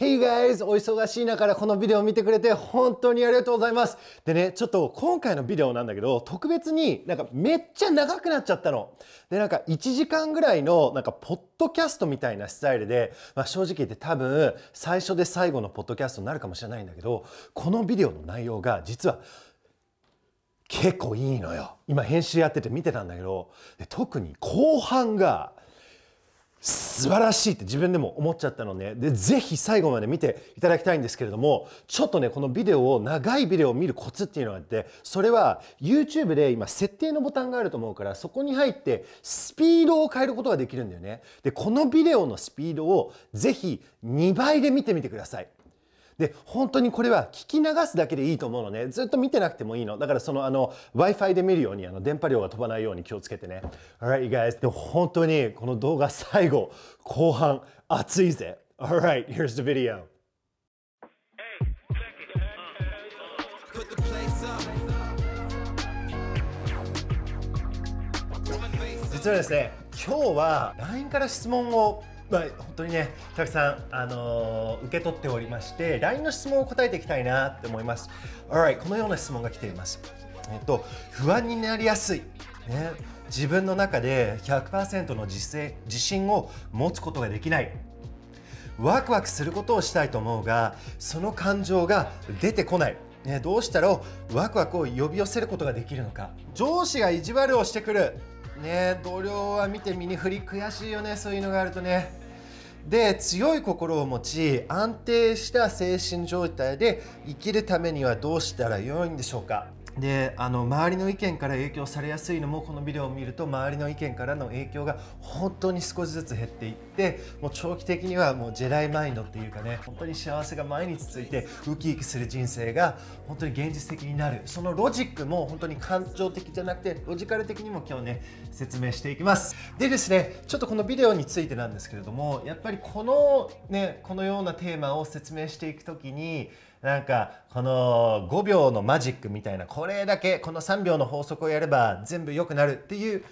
Hey guys! お忙しい中からこのビデオを見てくれて本当にありがとうございます。でね、ちょっと今回のビデオなんだけど、特別になんかめっちゃ長くなっちゃったの。で、なんか1時間ぐらいのなんかポッドキャストみたいなスタイルで、まあ、正直言って多分最初で最後のポッドキャストになるかもしれないんだけど、このビデオの内容が実は結構いいのよ。今編集やってて見てたんだけど、特に後半が素晴らしいって自分でも思っちゃったのね。でぜひ最後まで見ていただきたいんですけれどもちょっとねこのビデオを長いビデオを見るコツっていうのがあってそれは YouTube で今設定のボタンがあると思うからそこに入ってスピードを変えることができるんだよね。でこのビデオのスピードをぜひ2倍で見てみてください。で本当にこれは聞き流すだけでいいと思うのね。ずっと見てなくてもいいの。だからそのあの Wi-Fi で見るようにあの電波量が飛ばないように気をつけてね。Alright guys でも本当にこの動画最後後半熱いぜ。Alright here's the video. 実はですね今日は LINE から質問をまあ、本当にねたくさん、あのー、受け取っておりまして LINE の質問を答えていきたいなって思います。Alright このような質問が来ています。えっと不安になりやすい、ね、自分の中で100%の自自信を持つことができない。ワクワクすることをしたいと思うがその感情が出てこない。ね、どうしたらワクワクを呼び寄せることができるのか上司が意地悪をしてくるね同僚は見て身に振り悔しいよねそういうのがあるとね。で強い心を持ち安定した精神状態で生きるためにはどうしたらよいんでしょうか。であの周りの意見から影響されやすいのもこのビデオを見ると周りの意見からの影響が本当に少しずつ減っていってもう長期的にはもうジェダイマインドっていうかね本当に幸せが毎日ついてウキウキする人生が本当に現実的になる。そのロジックも本当に感情的じゃなくてロジカル的にも今日ね説明していきます。でですねちょっとこのビデオについてなんですけれどもやっぱりこのねこのようなテーマを説明していく時になんかこの5秒のマジックみたいなこれだけこの3秒の法則をやれば全部良くなるっていう、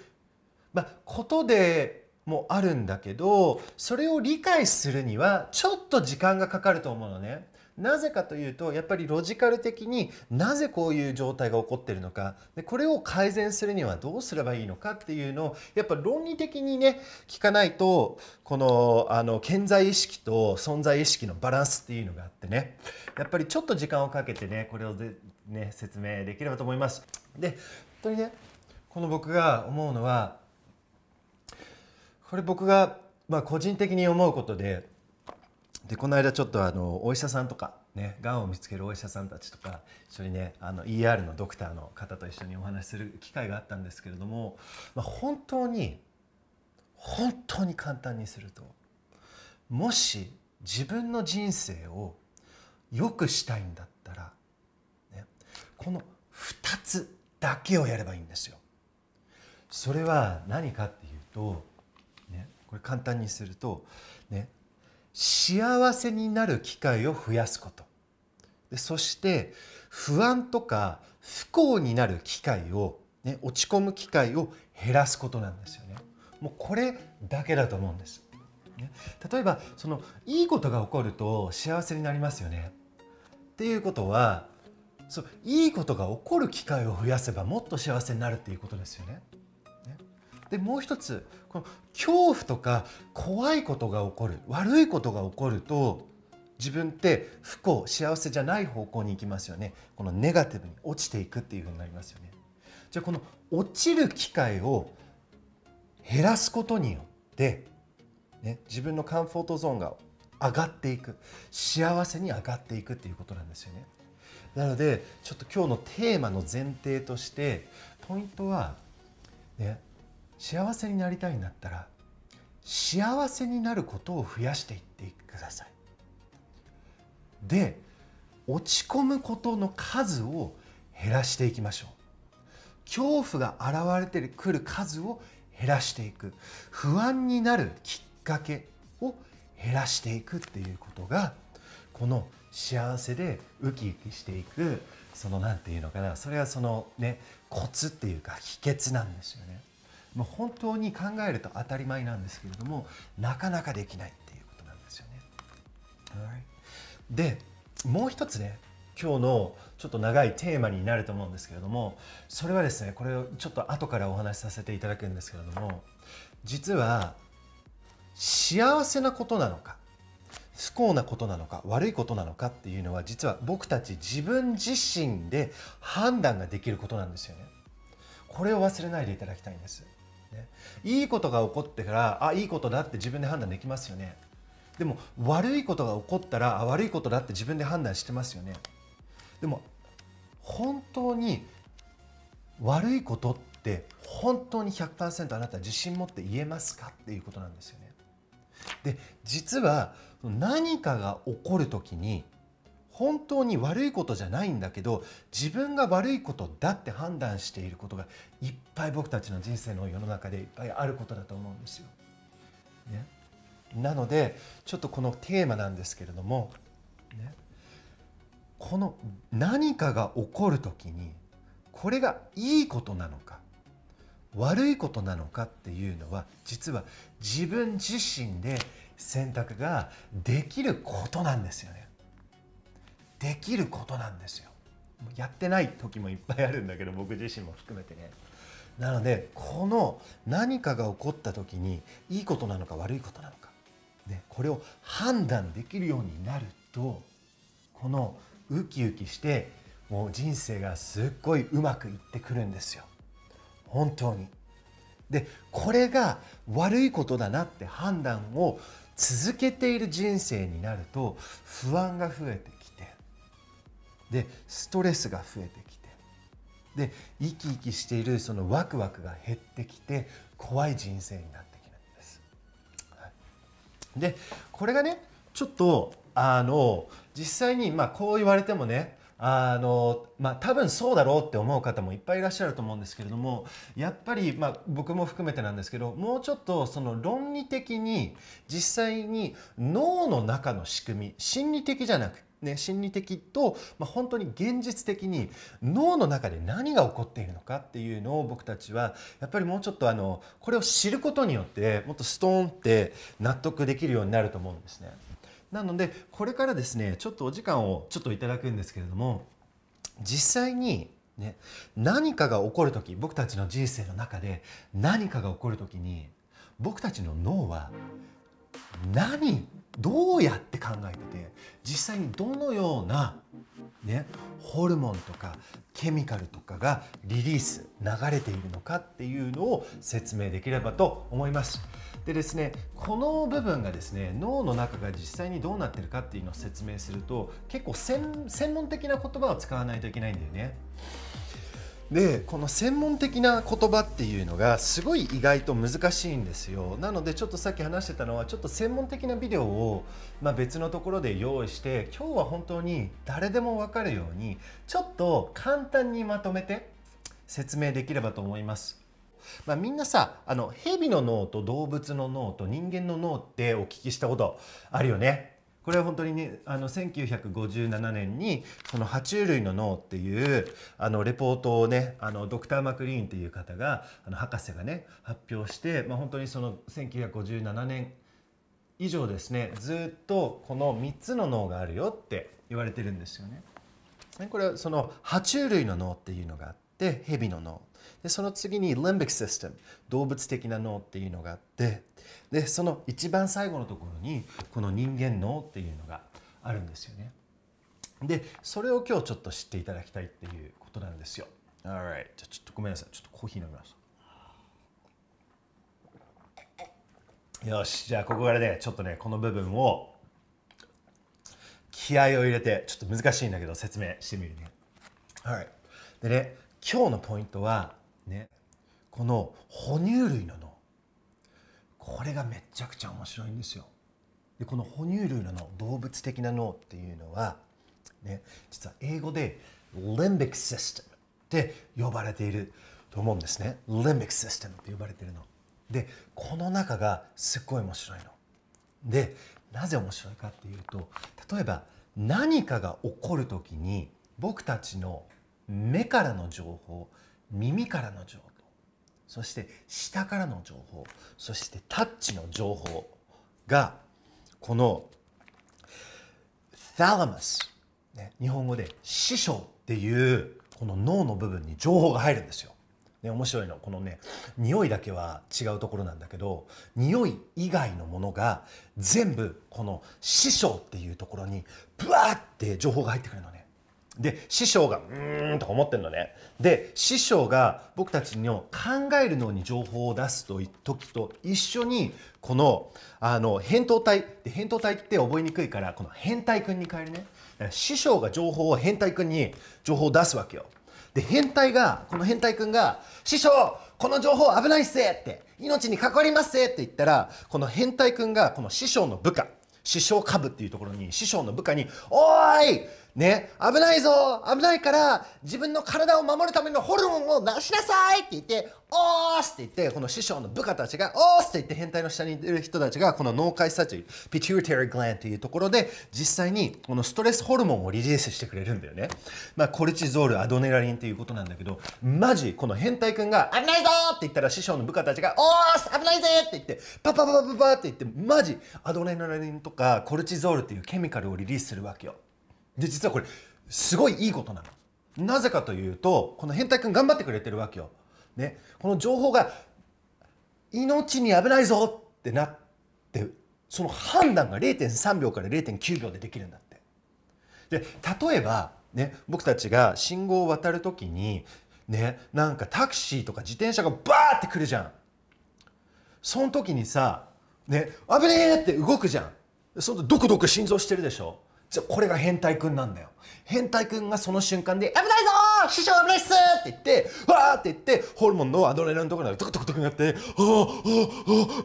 まあ、ことでもあるんだけどそれを理解するにはちょっと時間がかかると思うのね。なぜかというとやっぱりロジカル的になぜこういう状態が起こってるのかでこれを改善するにはどうすればいいのかっていうのをやっぱ論理的にね聞かないとこのあの健在意識と存在意識のバランスっていうのがあってねやっぱりちょっと時間をかけてねこれを、ね、説明できればと思います。で本当にねこの僕が思うのはこれ僕が、まあ、個人的に思うことででこの間ちょっとあのお医者さんとかねがんを見つけるお医者さんたちとか一緒にねあの ER のドクターの方と一緒にお話しする機会があったんですけれども、まあ、本当に本当に簡単にするともし自分の人生を良くしたいんだったら、ね、この2つだけをやればいいんですよ。それは何かっていうと、ね、これ簡単にすると、幸せになる機会を増やすことでそして不安とか不幸になる機会を、ね、落ち込む機会を減らすことなんですよね。もうこれだけだと思うんです。ね、例えばそのいいことが起こると幸せになりますよね。っていうことはそういいことが起こる機会を増やせばもっと幸せになるっていうことですよね。でもう一つこの恐怖とか怖いことが起こる悪いことが起こると自分って不幸幸せじゃない方向に行きますよね。このネガティブに落ちていくっていうふうになりますよね。じゃあこの落ちる機会を減らすことによって、ね、自分のカンフォートゾーンが上がっていく幸せに上がっていくっていうことなんですよね。なのでちょっと今日のテーマの前提としてポイントはね幸せになりたいんだったら幸せになることを増やしていってください。で落ち込むことの数を減らしていきましょう。恐怖が現れてくる数を減らしていく不安になるきっかけを減らしていくっていうことがこの幸せでウキウキしていくその何て言うのかなそれはそのねコツっていうか秘訣なんですよね。もう本当に考えると当たり前なんですけれどもなかなかできないっていうことなんですよね。でもう一つね今日のちょっと長いテーマになると思うんですけれどもそれはですねこれをちょっと後からお話しさせていただくんですけれども実は幸せなことなのか不幸なことなのか悪いことなのかっていうのは実は僕たち自分自身で判断ができることなんですよね。これを忘れないでいただきたいんです。ね、いいことが起こってからあいいことだって自分で判断できますよね。でも悪いことが起こったらあ悪いことだって自分で判断してますよね。でも本当に悪いことって本当に100%あなた自信持って言えますかっていうことなんですよね。で実は何かが起こる時に本当に悪いことじゃないんだけど自分が悪いことだって判断していることがいっぱい僕たちの人生の世の中でいっぱいあることだと思うんですよ。ね、なのでちょっとこのテーマなんですけれども、ね、この何かが起こる時にこれがいいことなのか悪いことなのかっていうのは実は自分自身で選択ができることなんですよね。できることなんですよ。やってない時もいっぱいあるんだけど僕自身も含めてね。なのでこの何かが起こった時にいいことなのか悪いことなのか、ね、これを判断できるようになるとこのウキウキしてもう人生がすっごいうまくいってくるんですよ。本当に。でこれが悪いことだなって判断を続けている人生になると不安が増えてきてでストレスが増えてきてで生き生きしているそのワクワクが減ってきて怖い人生になってきるんです。はい、でこれがねちょっとあの実際にまあこう言われてもねあのまあ多分そうだろうって思う方もいっぱいいらっしゃると思うんですけれどもやっぱりまあ僕も含めてなんですけどもうちょっとその論理的に実際に脳の中の仕組み心理的じゃなくね、心理的と、まあ、本当に現実的に脳の中で何が起こっているのかっていうのを僕たちはやっぱりもうちょっとあのこれを知ることによってもっとストーンって納得できるようになると思うんですね。なのでこれからですねちょっとお時間をちょっといただくんですけれども実際にね、何かが起こる時僕たちの人生の中で何かが起こる時に僕たちの脳は何どうやって考えてて実際にどのような、ね、ホルモンとかケミカルとかがリリース流れているのかっていうのを説明できればと思います。でですねこの部分がですね脳の中が実際にどうなってるかっていうのを説明すると結構専門的な言葉を使わないといけないんだよね。でこの専門的な言葉っていうのがすごい意外と難しいんですよ。なのでちょっとさっき話してたのはちょっと専門的なビデオを、まあ、別のところで用意して今日は本当に誰でも分かるようにちょっと簡単にまとめて説明できればと思います。まあ、みんなさあの蛇の脳と動物の脳と人間の脳ってお聞きしたことあるよね？これは本当にねあの1957年にその爬虫類の脳っていうあのレポートをねあのドクター・マクリーンっていう方があの博士がね発表して、まあ、本当にその1957年以上ですねずっとこの3つの脳があるよって言われてるんですよね。これはその爬虫類の脳っていうのがあってで蛇の脳。でその次に limbic system 動物的な脳っていうのがあってでその一番最後のところにこの人間脳っていうのがあるんですよね。でそれを今日ちょっと知っていただきたいっていうことなんですよ。Alright じゃちょっとごめんなさい。ちょっとコーヒー飲みます。よし。じゃあここからねちょっとねこの部分を気合を入れてちょっと難しいんだけど説明してみるね。はい。でね今日のポイントはねこの哺乳類の脳これがめちゃくちゃ面白いんですよ。でこの哺乳類の脳動物的な脳っていうのは、ね、実は英語で limbic system って呼ばれていると思うんですね。limbic system って呼ばれているの。でこの中がすっごい面白いの。でなぜ面白いかっていうと例えば何かが起こる時に僕たちの目からの情報耳からの情報そして下からの情報そしてタッチの情報がこの thalamus、ね、日本語で師匠っていうこの脳の部分に情報が入るんですよ。ね、面白いのこのね匂いだけは違うところなんだけど匂い以外のものが全部この師匠っていうところにブワーって情報が入ってくるのね。で師匠がうーんと思ってるのねで師匠が僕たちの考えるのに情報を出すと時と一緒にこのあの扁桃体で扁桃体って覚えにくいからこの変態君に変えるね師匠が情報を変態君に情報を出すわけよで変態がこの変態君が「師匠この情報危ないっす!」って「命に関わります!」って言ったらこの変態君がこの師匠の部下師匠株っていうところに師匠の部下に「おーいね、危ないぞ危ないから自分の体を守るためのホルモンを出しなさいって言って「おーす!」って言ってこの師匠の部下たちが「おーす!」って言って変態の下にいる人たちがこの脳回察ピチュータリーグランっていうところで実際にこのストレスホルモンをリリースしてくれるんだよね。まあコルチゾールアドネラリンっていうことなんだけどマジこの変態君が「危ないぞ!」って言ったら師匠の部下たちが「おーす危ないぜ!」って言ってパパパパパパって言ってマジアドネラリンとかコルチゾールっていうケミカルをリリースするわけよ。で実はこれすごいいいことなの。なぜかというとこの変態君頑張ってくれてるわけよ。ね、この情報が命に危ないぞってなってその判断が0.3秒から0.9秒でできるんだって。で例えば、ね、僕たちが信号を渡る時に、ね、なんかタクシーとか自転車がバーって来るじゃん。その時にさ、ね、危ねえって動くじゃん。そのドクドク心臓してるでしょじゃこれが変態くんなんだよ変態くんがその瞬間で「危ないぞ師匠危ないっす!」って言ってわーって言ってホルモンのアドレナリンのところがトクトクトクになって「ああ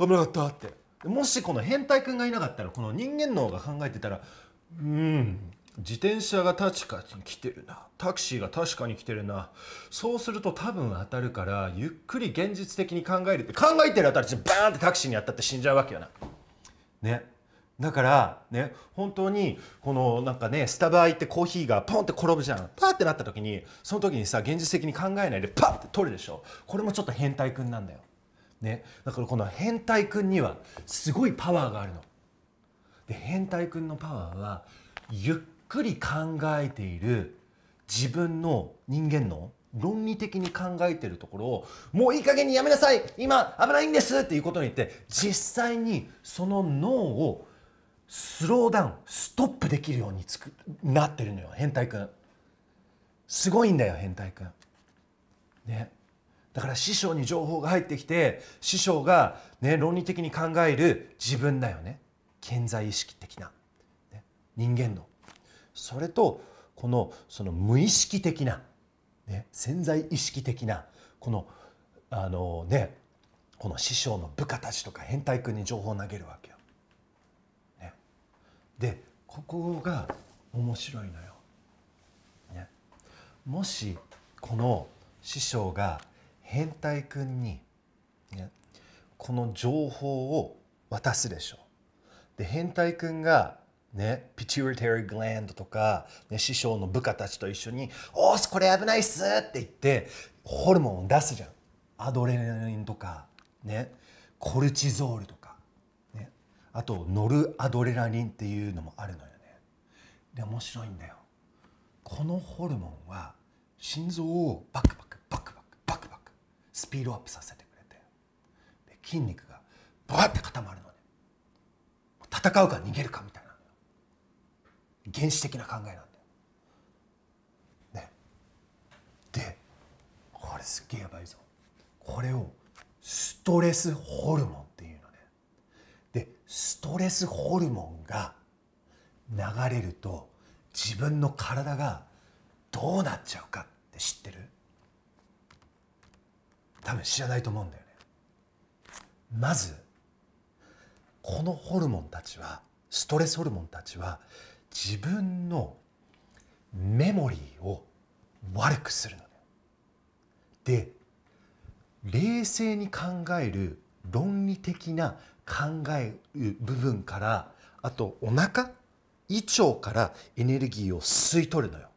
ああ危なかった」ってもしこの変態くんがいなかったらこの人間脳が考えてたら「うん自転車が確かに来てるなタクシーが確かに来てるなそうすると多分当たるからゆっくり現実的に考えるって考えてるあたりバーンってタクシーにやったって死んじゃうわけよな。ねだからね本当にこのなんかねスタバ行ってコーヒーがポンって転ぶじゃん。パーってなった時にその時にさ現実的に考えないでパッて取るでしょ。これもちょっと変態くんなんだよ。ね、だからこの変態くんにはすごいパワーがあるの。で変態くんのパワーはゆっくり考えている自分の人間の論理的に考えてるところをもういい加減にやめなさい。今危ないんです。っていうことに言って実際にその脳をスローダウンストップできるようにつくなってるのよ変態くん。すごいんだよ変態くん。ね。だから師匠に情報が入ってきて師匠が、ね、論理的に考える自分だよね。健在意識的な、ね、人間の。それとこのその無意識的な、ね、潜在意識的な。このあのね。この師匠の部下たちとか変態君に情報を投げるわけ。でここが面白いのよ。ね、もしこの師匠が変態君に、ね、この情報を渡すでしょう。で変態君がね、ピチュータリーグランドとか、ね、師匠の部下たちと一緒に「おーこれ危ないっす!」って言ってホルモンを出すじゃんアドレナリンとか、ね、コルチゾールとか、あとノルアドレナリンっていうのもあるのよねで面白いんだよこのホルモンは心臓をバクバクバクバクバクバクスピードアップさせてくれてで筋肉がバーって固まるのね戦うか逃げるかみたいな原始的な考えなんだよ。ね。でこれすっげえやばいぞ。これをストレスホルモン。トレスホルモンが流れると自分の体がどうなっちゃうかって知ってる？多分知らないと思うんだよね。まずこのホルモンたちはストレスホルモンたちは自分のメモリーを悪くするので冷静に考える論理的な考える部分からあとお腹？胃腸からエネルギーを吸い取るのよ。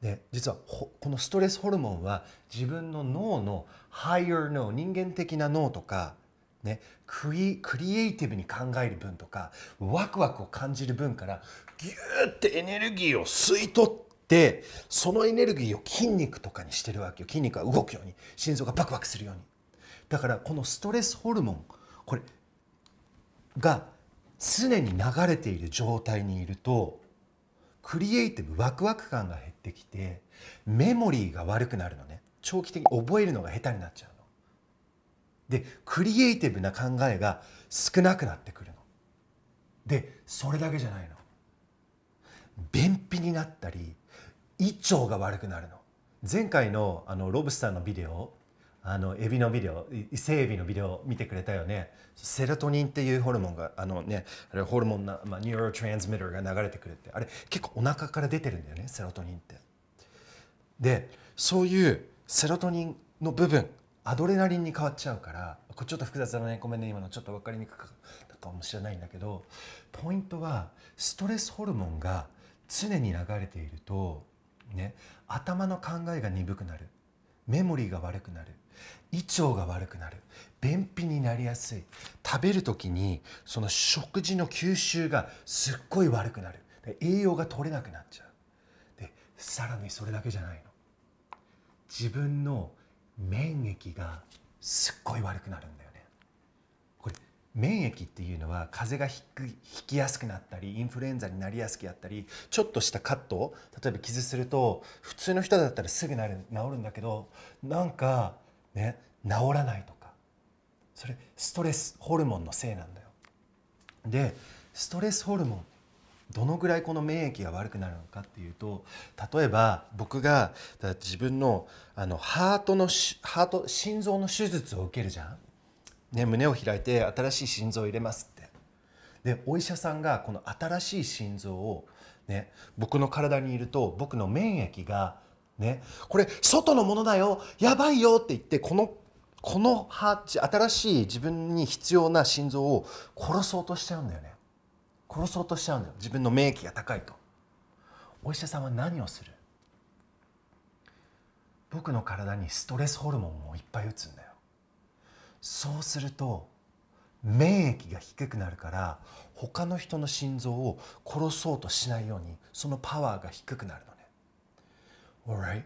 で実はこのストレスホルモンは自分の脳のハイヤー脳人間的な脳とか、ね、クリクリエイティブに考える分とかワクワクを感じる分からギューってエネルギーを吸い取ってそのエネルギーを筋肉とかにしてるわけよ。筋肉が動くように。心臓がバクバクするように。だからこのストレスホルモンこれが常に流れている状態にいるとクリエイティブワクワク感が減ってきてメモリーが悪くなるのね長期的に覚えるのが下手になっちゃうの。でクリエイティブな考えが少なくなってくるの。でそれだけじゃないの。便秘になったり胃腸が悪くなるの。前回のあのロブスターのビデオあのエビのビデオ伊勢エビのビデオ見てくれたよね。セロトニンっていうホルモンがあのねあれホルモンな、まあ、ニューロトランスミッターが流れてくるってあれ結構お腹から出てるんだよねセロトニンって。でそういうセロトニンの部分アドレナリンに変わっちゃうからこれちょっと複雑だねごめんね今のちょっと分かりにくかったかもしれないんだけどポイントはストレスホルモンが常に流れているとね頭の考えが鈍くなる。メモリーが悪くなる。胃腸が悪くなる。便秘になりやすい。食べる時にその食事の吸収がすっごい悪くなる。栄養が取れなくなっちゃう。でさらにそれだけじゃないの。自分の免疫がすっごい悪くなるんだ免疫っていうのは風邪がひきやすくなったりインフルエンザになりやすくやったりちょっとしたカット例えば傷すると普通の人だったらすぐなる治るんだけどなんかね治らないとか。それストレスホルモンのせいなんだよ。でストレスホルモンどのぐらいこの免疫が悪くなるのかっていうと例えば僕が自分のあのハートのハート心臓の手術を受けるじゃん、ね、胸を開いて新しい心臓を入れますって。でお医者さんがこの新しい心臓を、ね、僕の体にいると僕の免疫がね、これ外のものだよやばいよって言ってこのこの新しい自分に必要な心臓を殺そうとしちゃうんだよね。殺そうとしちゃうんだよ。自分の免疫が高いと。お医者さんは何をする？僕の体にストレスホルモンをいっぱい打つんだよ。そうすると免疫が低くなるから他の人の心臓を殺そうとしないようにそのパワーが低くなるの Alright?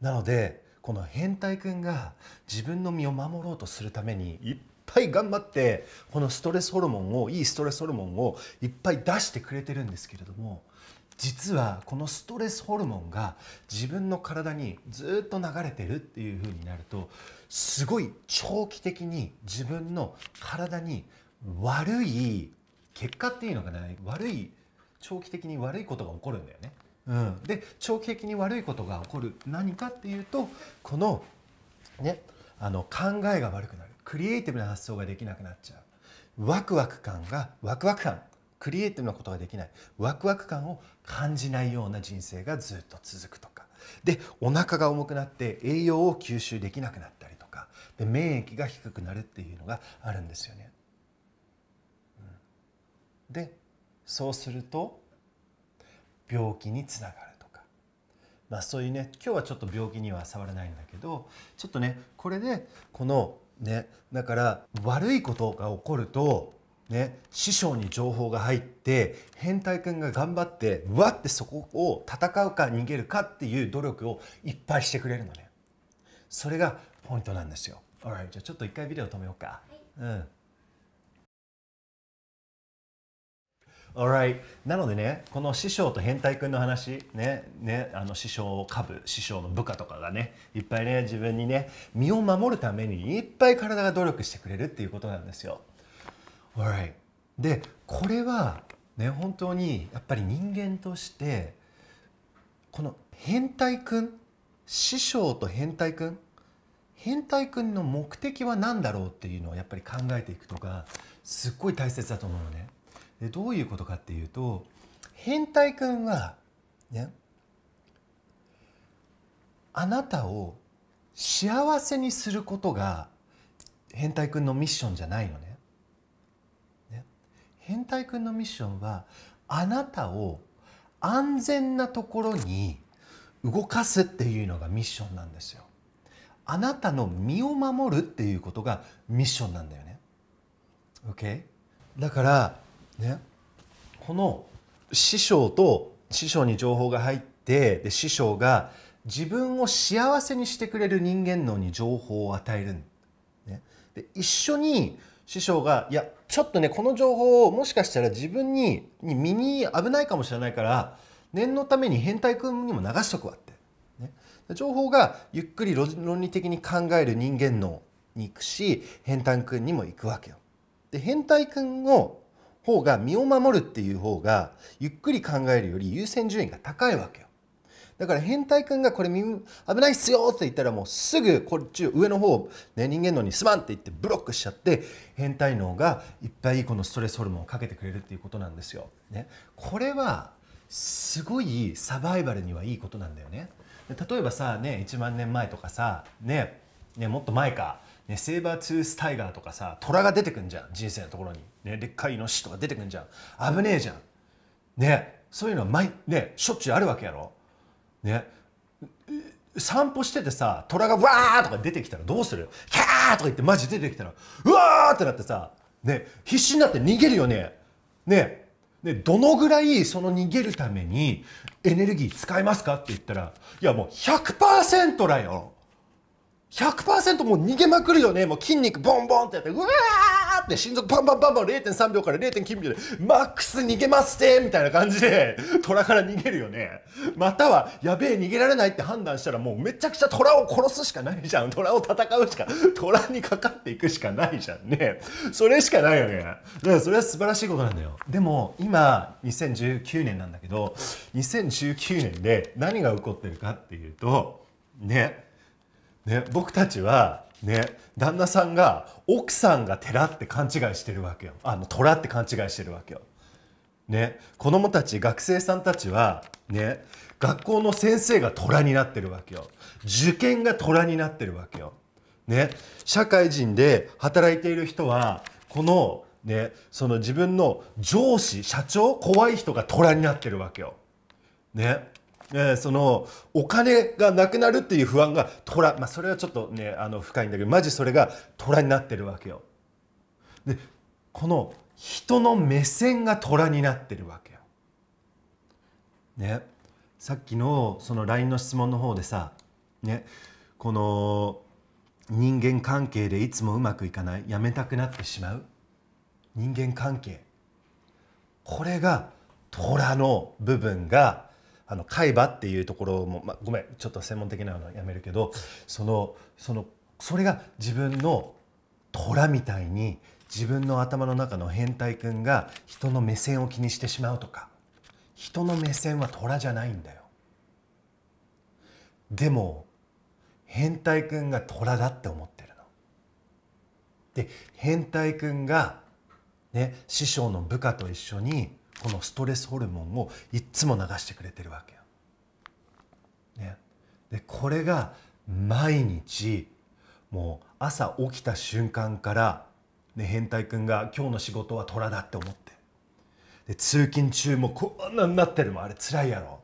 なのでこの変態君が自分の身を守ろうとするためにいっぱい頑張ってこのストレスホルモンをいいストレスホルモンをいっぱい出してくれてるんですけれども実はこのストレスホルモンが自分の体にずっと流れてるっていうふうになるとすごい長期的に自分の体に悪い結果っていうのがない悪い長期的に悪いことが起こるんだよね。うん、で長期的に悪いことが起こる何かっていうとこの,、ね、あの考えが悪くなる。クリエイティブな発想ができなくなっちゃう。ワクワク感がワクワク感。クリエイティブなことができない。ワクワク感を感じないような人生がずっと続くとか。でお腹が重くなって栄養を吸収できなくなったりとか。で免疫が低くなるっていうのがあるんですよね。でそうすると病気につながるとか、まあ、そういうね今日はちょっと病気には触らないんだけどちょっとねこれでこのねだから悪いことが起こるとね、師匠に情報が入って変態君が頑張ってわってそこを戦うか逃げるかっていう努力をいっぱいしてくれるのね。それがポイントなんですよ。Alright じゃあちょっと一回ビデオ止めようか、はい、うん。Alright なのでねこの師匠と変態君の話ねねあの師匠株師匠の部下とかがねいっぱいね自分にね身を守るためにいっぱい体が努力してくれるっていうことなんですよ。Alright でこれはね本当にやっぱり人間としてこの変態君師匠と変態君変態君の目的は何だろうっていうのをやっぱり考えていくとかすっごい大切だと思うのね。でどういうことかっていうと変態君はねあなたを幸せにすることが変態君のミッションじゃないの。ね変態君のミッションはあなたを安全なところに動かすっていうのがミッションなんですよ。あなたの身を守るっていうことがミッションなんだよね。OK? だからねこの師匠と師匠に情報が入ってで師匠が自分を幸せにしてくれる人間脳に情報を与える、ね、で一緒に師匠がいやちょっとねこの情報をもしかしたら自分に身に危ないかもしれないから念のために変態君にも流しとくわって、ね、情報がゆっくり論理的に考える人間脳に行くし変態君にも行くわけよ。で変態君の方が身を守るっていう方がゆっくり考えるより優先順位が高いわけよ。だから変態君がこれ危ないっすよって言ったらもうすぐこっち上の方、ね、人間脳にすまんって言ってブロックしちゃって変態脳がいっぱいこのストレスホルモンをかけてくれるっていうことなんですよ。ね、これはすごいサバイバルにはいいことなんだよね。例えばさね1万年前とかさねねもっと前か。ね、セーバートゥースタイガーとかさ虎が出てくんじゃん。人生のところに、ね、でっかいイノシシとか出てくんじゃん。危ねえじゃん。ねそういうのは毎、ね、しょっちゅうあるわけやろ。ね。散歩しててさ虎がわーとか出てきたらどうする？キャーとか言ってマジ出てきたらうわーってなってさね必死になって逃げるよね。ね。でどのぐらいその逃げるためにエネルギー使いますかって言ったらいやもう100%だよ。100%もう逃げまくるよね。もう筋肉ボンボンってやってうわーって心臓バンバンバンバン0.3秒から0.9秒でマックス逃げますってみたいな感じで 虎から逃げるよね。またはやべえ逃げられないって判断したらもうめちゃくちゃ虎を殺すしかないじゃん。虎を戦うしか虎にかかっていくしかないじゃんね。それしかないよね。だからそれは素晴らしいことなんだよ。でも今2019年なんだけど2019年で何が起こってるかっていうとねね、僕たちはね旦那さんが奥さんが寺って勘違いしてるわけよあの虎って勘違いしてるわけよ。ね子供たち学生さんたちはね学校の先生が虎になってるわけよ。受験が虎になってるわけよ。ね社会人で働いている人はこのねその自分の上司社長怖い人が虎になってるわけよ。ねえー、そのお金がなくなるっていう不安が虎、まあ、それはちょっとねあの深いんだけどマジそれが虎になってるわけよ。でこの人の目線が虎になってるわけよ。ねさっきのその LINE の質問の方でさねこの人間関係でいつもうまくいかないやめたくなってしまう人間関係これが虎の部分があの海馬っていうところも、まあ、ごめんちょっと専門的なのはやめるけどそのそのそれが自分の虎みたいに自分の頭の中の変態君が人の目線を気にしてしまうとか人の目線は虎じゃないんだよ。でも変態君が虎だって思ってるの。で変態君がね師匠の部下と一緒にこのストレスホルモンをいっつも流してくれてるわけよ。ね、でこれが毎日もう朝起きた瞬間から、ね、変態君が今日の仕事は虎だって思って。で通勤中もこんなになってるもん。あれ辛いやろ。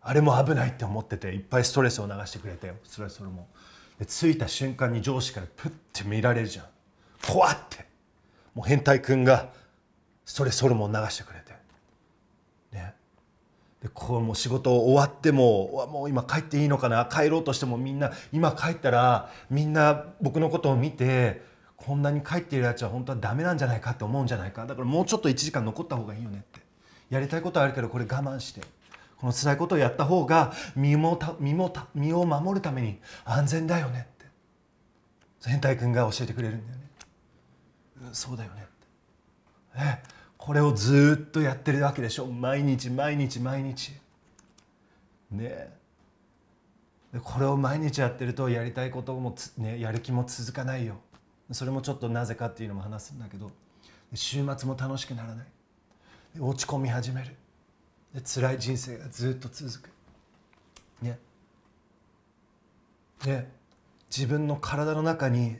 あれも危ないって思ってていっぱいストレスを流してくれたよストレスホルモン。で着いた瞬間に上司からプッて見られるじゃん。怖って。もう変態君がストレスホルモン流してくれでこうもう仕事終わってももう今帰っていいのかな？帰ろうとしてもみんな今帰ったらみんな僕のことを見てこんなに帰っているやつは本当はダメなんじゃないかって思うんじゃないかだからもうちょっと1時間残った方がいいよねって。やりたいことはあるけどこれ我慢して。この辛いことをやった方が身もた身もた身を守るために安全だよねって。変態君が教えてくれるんだよね。そうだよねって。え。これをずっとやってるわけでしょ。毎日毎日毎日。ね。でこれを毎日やってるとやりたいこともね、やる気も続かないよ。それもちょっとなぜかっていうのも話すんだけど。週末も楽しくならない。落ち込み始める。で辛い人生がずっと続く。ね。ね。自分の体の中に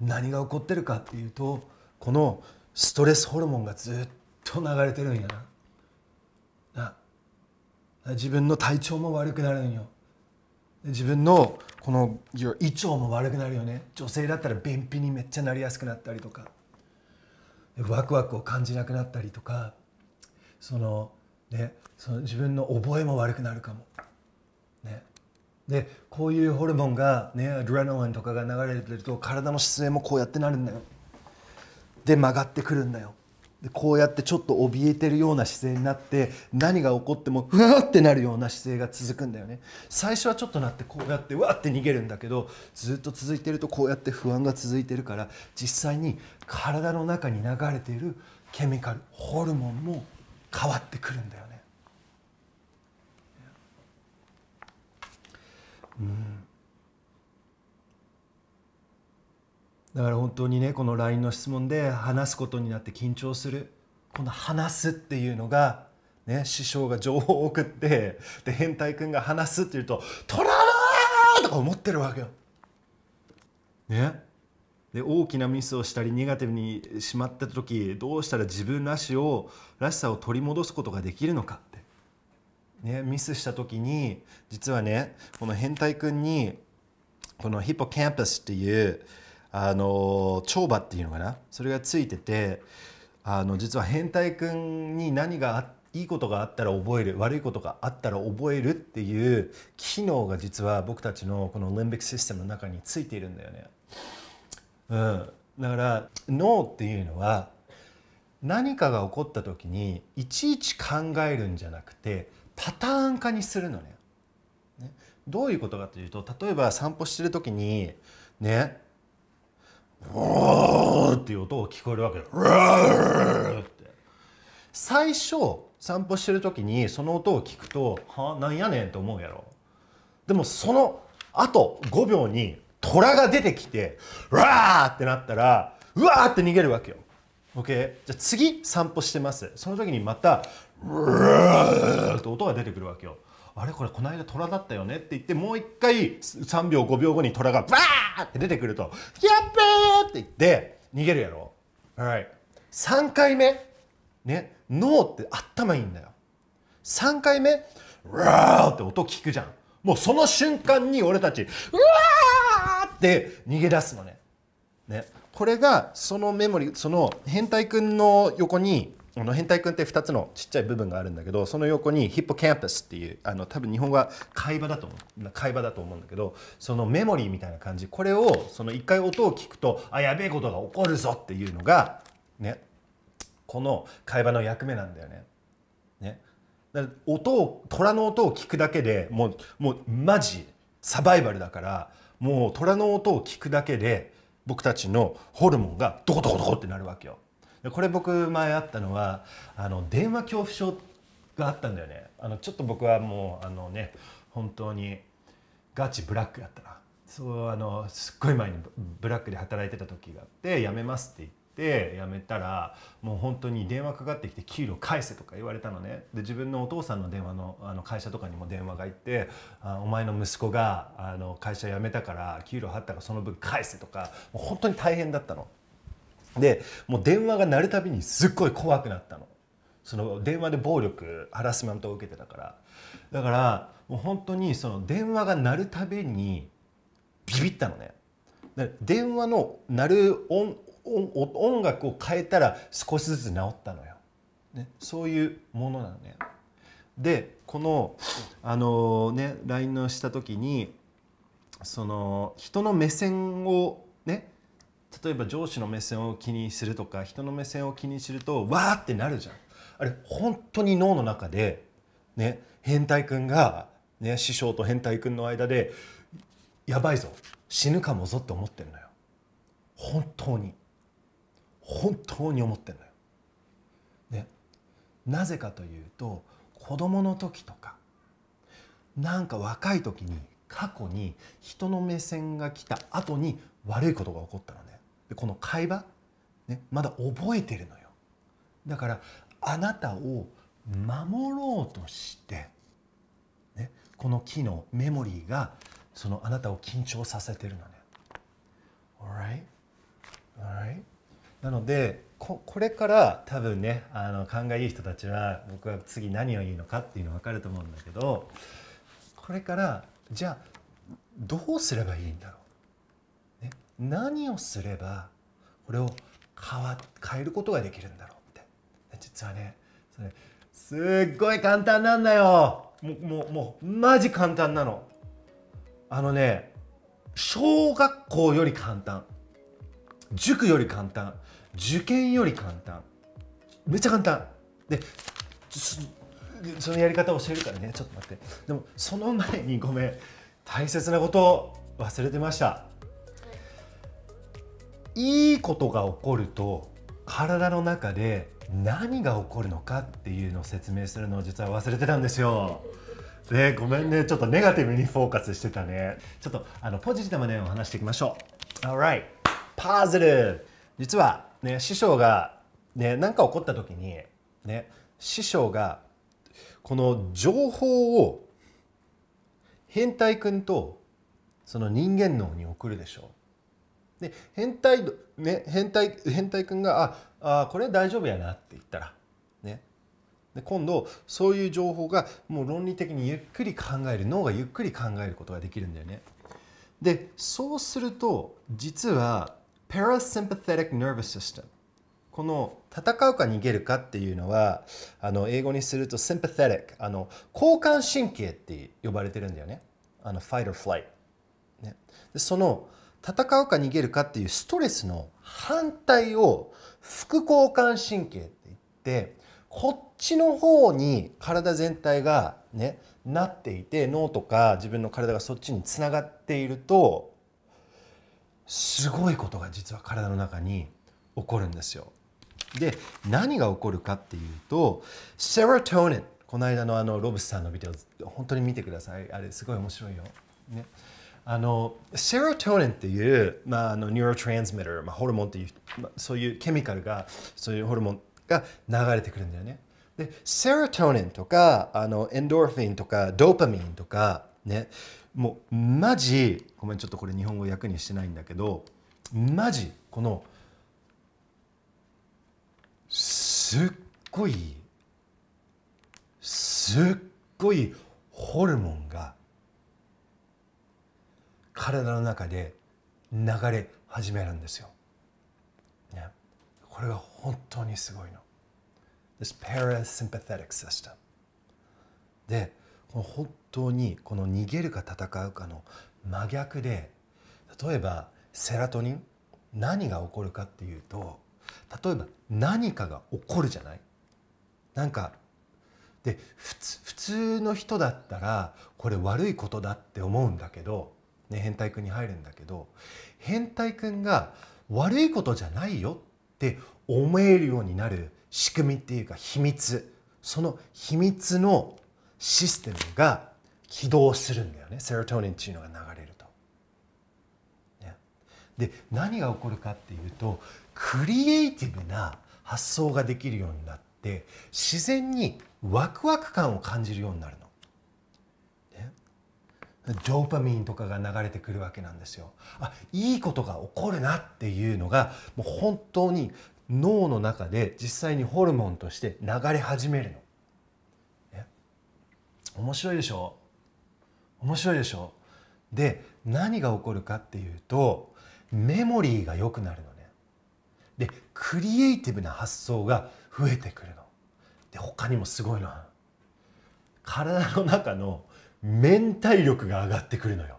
何が起こってるかっていうとこのストレスホルモンがずっと流れてるんやな。な自分の体調も悪くなるんよ。自分のこの胃腸も悪くなるよね。女性だったら便秘にめっちゃなりやすくなったりとか。ワクワクを感じなくなったりとか。そのねその自分の覚えも悪くなるかも。ね、でこういうホルモンがねアドレナリンとかが流れてると体の姿勢もこうやってなるんだよ。で曲がってくるんだよ。でこうやってちょっと怯えてるような姿勢になって何が起こってもふわってなるような姿勢が続くんだよね最初はちょっとなってこうやってわって逃げるんだけどずっと続いてるとこうやって不安が続いてるから実際に体の中に流れているケミカルホルモンも変わってくるんだよね。うんだから本当にねこの LINE の質問で話すことになって緊張するこの話すっていうのがね師匠が情報を送ってで変態君が話すって言うと「トラー!」とか思ってるわけよ。ねで大きなミスをしたりネガティブにしまった時どうしたら自分らしをらしさを取り戻すことができるのかって、ね、ミスした時に実はねこの変態君にこのヒポキャンパスっていうあの蝶場っていうのかな？それがついててあの実は変態君に何がいいことがあったら覚える悪いことがあったら覚えるっていう機能が実は僕たちのこのリンビックシステムの中についているんだよね。うん、だから脳っていうのは何かが起こった時にいちいち考えるんじゃなくてパターン化にするのね。ねどういうことかというと例えば散歩してる時にねおーっていう音が聞こえるわけだ最初散歩してる時にその音を聞くと「はなんやねん」と思うやろ。でもそのあと5秒に虎が出てきて「うわー!」ってなったらうわーって逃げるわけよ。OK じゃあ次散歩してます。その時にまた「うわー!」って音が出てくるわけよ。あれこれこの間虎だったよね？って言ってもう一回3秒5秒後に虎がバーって出てくると「やっべー!」って言って逃げるやろ。Right. 3回目ね脳って頭いいんだよ。3回目「うわー!」って音聞くじゃん。もうその瞬間に俺たち「うわー!」って逃げ出すのね。ねこれがそのメモリその変態くんの横にあの変態君って2つのちっちゃい部分があるんだけどその横にヒッポキャンパスっていうあの多分日本語は会話だと思う会話だと思うんだけどそのメモリーみたいな感じこれをその1回音を聞くとあやべえことが起こるぞっていうのがねこの会話の役目なんだよね。ね音を虎の音を聞くだけでもうもうマジサバイバルだからもう虎の音を聞くだけで僕たちのホルモンがドコドコドコってなるわけよ。これ僕前あったのはあの電話恐怖症があったんだよね。あのちょっと僕はもうあのね本当にガチブラックやったな。そうあのすっごい前にブラックで働いてた時があって辞めますって言って辞めたらもう本当に電話かかってきて給料返せとか言われたのね。で自分のお父さんの電話のあの会社とかにも電話が行ってあお前の息子があの会社辞めたから給料払ったからその分返せとかもう本当に大変だったの。でもう電話が鳴るたびにすっごい怖くなったの。その電話で暴力ハラスメントを受けてたから。だからもう本当にその電話が鳴るたびにビビったのね。電話の鳴る音音楽を変えたら少しずつ治ったのよ、ね、そういうものなのね。でこのあのね LINE のした時にその人の目線を例えば上司の目線を気にするとか人の目線を気にするとわーってなるじゃん。あれ本当に脳の中でね変態君が、ね、師匠と変態君の間でやばいぞ死ぬかもぞって思ってるのよ。本当に。本当に思ってるのよ、ね、なぜかというと子供の時とかなんか若い時に過去に人の目線が来た後に悪いことが起こったのね。でこの会話、ね、まだ覚えてるのよだからあなたを守ろうとして、ね、この機能メモリーがそのあなたを緊張させてるのね Alright? Alright? なのでここれから多分ねあの勘がいい人たちは僕は次何を言うのかっていうの分かると思うんだけどこれからじゃあどうすればいいんだろう？何をすればこれを変わ変えることができるんだろうって。実はねそれすっごい簡単なんだよ。もうもうもうマジ簡単なの。あのね小学校より簡単。塾より簡単。受験より簡単。めっちゃ簡単。でそのやり方を教えるからね。ちょっと待って。でもその前にごめん。大切なことを忘れてました。いいことが起こると体の中で何が起こるのかっていうのを説明するのを実は忘れてたんですよ。でごめんね。ちょっとネガティブにフォーカスしてたね。ちょっとあのポジティブな面を話していきましょう。Alright positive 実はね師匠がね何か起こった時にね師匠がこの情報を変態君とその人間脳に送るでしょ。うで変態ね変態変態君がああこれは大丈夫やなって言ったらね。で今度そういう情報がもう論理的にゆっくり考える脳がゆっくり考えることができるんだよね。でそうすると実は parasympathetic nervous system この戦うか逃げるかっていうのはあの英語にすると sympathetic あの交感神経って呼ばれてるんだよね。あの fight or flight、ね、でその戦うか逃げるかっていうストレスの反対を副交感神経って言ってこっちの方に体全体がねなっていて脳とか自分の体がそっちにつながっているとすごいことが実は体の中に起こるんですよ。で何が起こるかっていうとセロトニンこの間のあのロブスさんのビデオ本当に見てくださいあれすごい面白いよ。ね、あのセロトニンっていう、まあ、あのニューロトランスミッター、まあ、ホルモンっていう、まあ、そういうケミカルがそういうホルモンが流れてくるんだよね。で、セロトニンとか、あのエンドルフィンとか、ドーパミンとか、ね、もうマジ、ごめん、ちょっとこれ日本語訳にしてないんだけど、マジ、この、すっごい、すっごいホルモンが体の中で流れ始めるんですよ。ね、これが本当にすごいの。This parasympathetic system でこの本当にこの逃げるか戦うかの真逆で例えばセラトニン？何が起こるかっていうと例えば何かが起こるじゃない？なんかで普通普通の人だったらこれ悪いことだって思うんだけど、ね、変態君に入るんだけど変態君が悪いことじゃないよって思えるようになる仕組みっていうか秘密その秘密のシステムが起動するんだよねセロトニンっていうのが流れると。ね、で何が起こるかっていうとクリエイティブな発想ができるようになって自然にワクワク感を感じるようになるの。ドーパミンとかが流れてくるわけなんですよ。あいいことが起こるなっていうのがもう本当に脳の中で実際にホルモンとして流れ始めるの。面白いでしょ？面白いでしょ？で何が起こるかっていうとメモリーが良くなるのね。でクリエイティブな発想が増えてくるの。で他にもすごいのは体の中の免疫力が上がってくるのよ。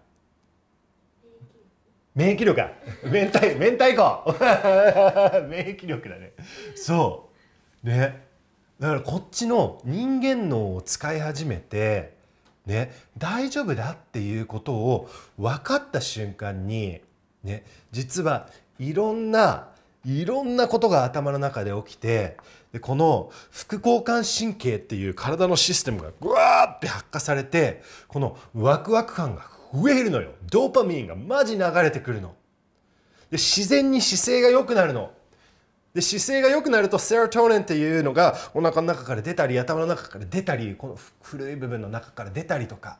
免疫力。か。明太明太子免疫力だね。そう。ね。だからこっちの人間脳を使い始めてね大丈夫だっていうことを分かった瞬間にね実はいろんないろんなことが頭の中で起きてでこの副交感神経っていう体のシステムがぐわーって発火されてこのワクワク感が増えるのよ。ドーパミンがマジ流れてくるの。で自然に姿勢が良くなるの。で姿勢が良くなるとセロトニンっていうのがお腹の中から出たり頭の中から出たりこの古い部分の中から出たりとか。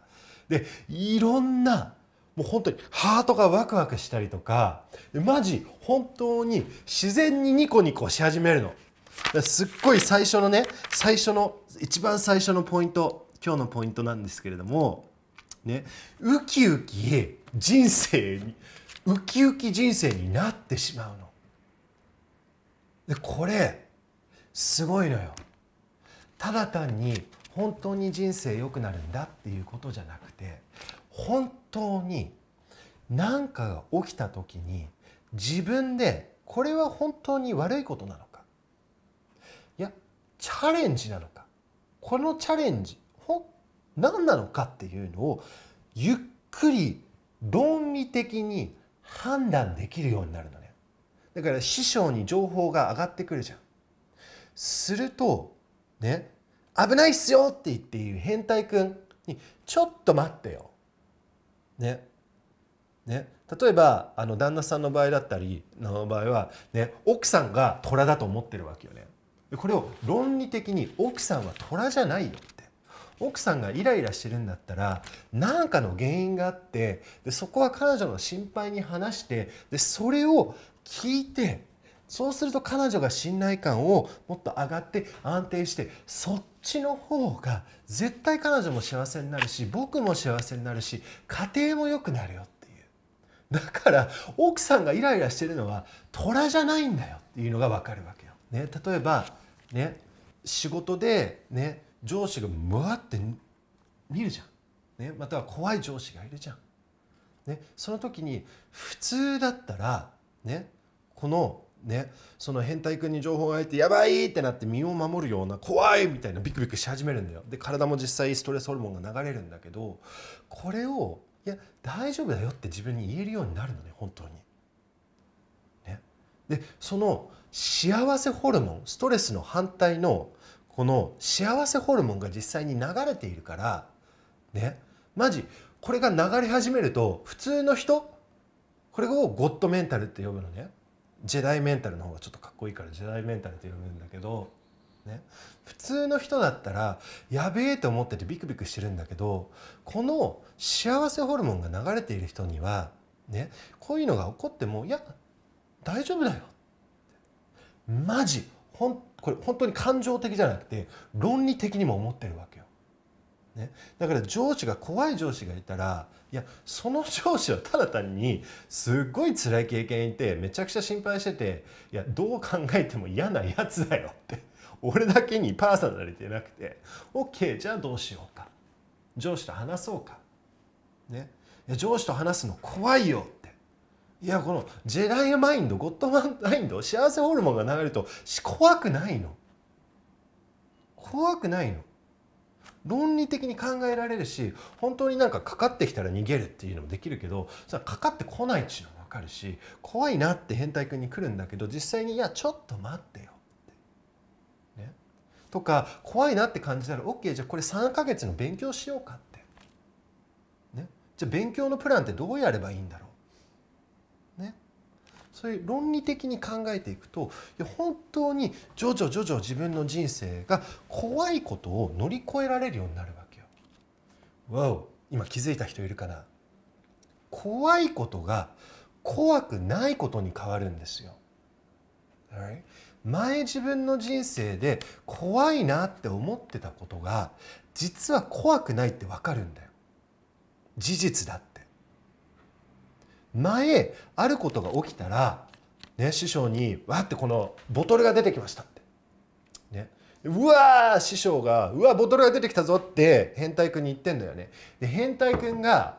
でいろんなもう本当にハートがワクワクしたりとか。マジ本当に自然にニコニコし始めるの。すっごい最初のね最初の一番最初のポイント今日のポイントなんですけれどもね、ウキウキ人生にウキウキ人生になってしまうの。でこれすごいのよただ単に本当に人生良くなるんだっていうことじゃなくて本当に何かが起きた時に自分でこれは本当に悪いことなのチャレンジなのか？このチャレンジ何なのかっていうのをゆっくり論理的に判断できるようになるのね。だから師匠に情報が上がってくるじゃん。するとね危ないっすよって言っている変態君にちょっと待ってよ。ねね例えばあの旦那さんの場合だったりの場合は、ね、奥さんが虎だと思ってるわけよね。これを論理的に奥さんは虎じゃないよって奥さんがイライラしてるんだったら何かの原因があってでそこは彼女の心配に話してでそれを聞いてそうすると彼女が信頼感をもっと上がって安定してそっちの方が絶対彼女も幸せになるし僕も幸せになるし家庭も良くなるよっていうだから奥さんがイライラしてるのは虎じゃないんだよっていうのが分かるわけ。ね、例えばね仕事でね上司がむわって見るじゃん、ね、または怖い上司がいるじゃん。ね、その時に普通だったらねこのねその変態君に情報が入ってやばいってなって身を守るような怖いみたいなビクビクし始めるんだよで体も実際ストレスホルモンが流れるんだけどこれをいや大丈夫だよって自分に言えるようになるのね本当に。ね、でその幸せホルモンストレスの反対のこの幸せホルモンが実際に流れているからね。マジこれが流れ始めると普通の人これをゴッドメンタルって呼ぶのね。ジェダイメンタルの方がちょっとかっこいいからジェダイメンタルって呼ぶんだけど、ね、普通の人だったらやべえと思っててビクビクしてるんだけどこの幸せホルモンが流れている人には、ね、こういうのが起こってもいや大丈夫だよ。マジほんこれ本当に感情的じゃなくて論理的にも思ってるわけよ。ね、だから上司が怖い上司がいたらいやその上司はただ単にすっごい辛い経験いてめちゃくちゃ心配してていやどう考えても嫌なやつだよって俺だけにパーソナリティなくて OK じゃあどうしようか。上司と話そうか、ね、いや上司と話すの怖いよいやこのジェダイマインドゴッドマインド幸せホルモンが流れると怖くないの。怖くないの。論理的に考えられるし本当になんかかかってきたら逃げるっていうのもできるけどかかってこないっていうのも分かるし怖いなって変態君に来るんだけど実際にいやちょっと待ってよって。ね、とか怖いなって感じたら OK じゃあこれ3ヶ月の勉強しようかって。ね、じゃあ勉強のプランってどうやればいいんだろう。そういう論理的に考えていくといや本当に徐々徐々自分の人生が怖いことを乗り越えられるようになるわけよ。わお今気づいた人いるかな？怖いことが怖くないことに変わるんですよ。前自分の人生で怖いなって思ってたことが実は怖くないって分かるんだよ。事実だって。前あることが起きたら、ね、師匠にわってこのボトルが出てきましたって。ね、うわー師匠が「うわボトルが出てきたぞ」って変態君に言ってんだよね。で変態君が、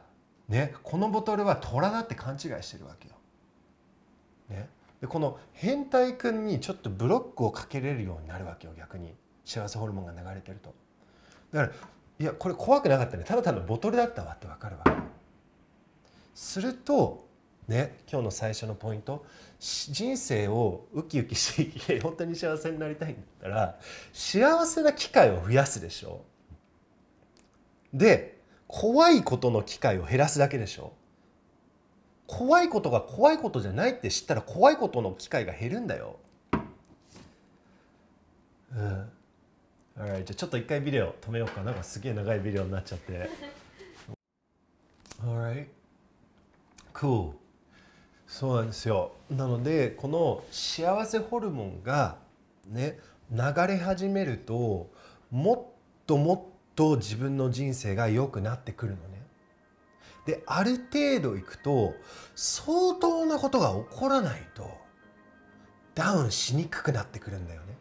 ね、このボトルは虎だって勘違いしてるわけよ。ね、でこの変態君にちょっとブロックをかけれるようになるわけよ逆に幸せホルモンが流れてると。だからいやこれ怖くなかったねただ単のボトルだったわって分かるわけ。するとね今日の最初のポイント人生をウキウキして本当に幸せになりたいんだったら幸せな機会を増やすでしょで怖いことの機会を減らすだけでしょ怖いことが怖いことじゃないって知ったら怖いことの機会が減るんだよ。うん。Alright じゃあちょっと一回ビデオ止めようかなんかすげえ長いビデオになっちゃって。Alright cool そうなんですよ。なのでこの幸せホルモンがね流れ始めるともっともっと自分の人生が良くなってくるのね。である程度いくと相当なことが起こらないとダウンしにくくなってくるんだよね。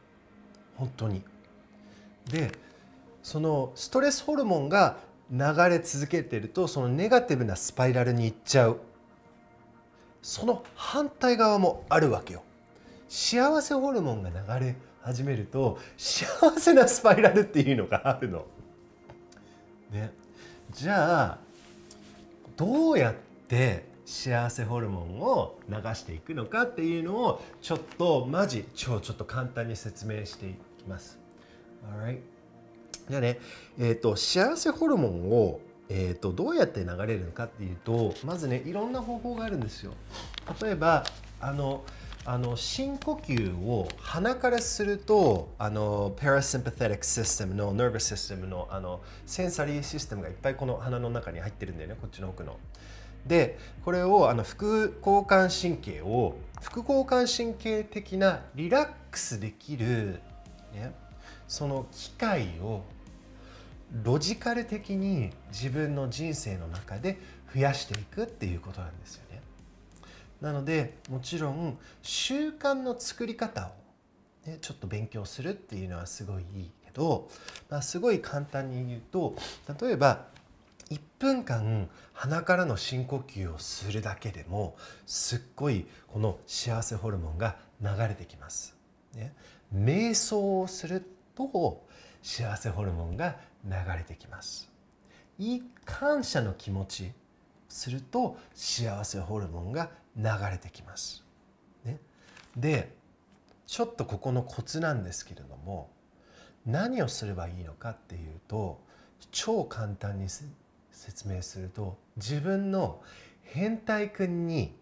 本当に。でそのストレスホルモンが流れ続けてるとそのネガティブなスパイラルに行っちゃう。その反対側もあるわけよ幸せホルモンが流れ始めると幸せなスパイラルっていうのがあるの。ね、じゃあどうやって幸せホルモンを流していくのかっていうのをちょっとマジ超ちょっと簡単に説明していきます。a l r i じゃあね、えーと、幸せホルモンを、えーと、どうやって流れるのかっていうとまずねいろんな方法があるんですよ。例えばあのあの深呼吸を鼻からするとあの parasympathetic system の nervous system のあのセンサリーシステムがいっぱいこの鼻の中に入ってるんだよねこっちの奥の。でこれをあの副交感神経を副交感神経的なリラックスできる、ね、その機会をロジカル的に自分の人生の中で増やしていくっていうことなんですよね。なのでもちろん習慣の作り方を、ね、ちょっと勉強するっていうのはすごいいいけど、まあ、すごい簡単に言うと例えば1分間鼻からの深呼吸をするだけでもすっごいこの幸せホルモンが流れてきます。ね、瞑想をすると幸せホルモンが流れてきます。いい感謝の気持ちすると幸せホルモンが流れてきます。ね、でちょっとここのコツなんですけれども何をすればいいのかっていうと超簡単に説明すると自分の変態くんに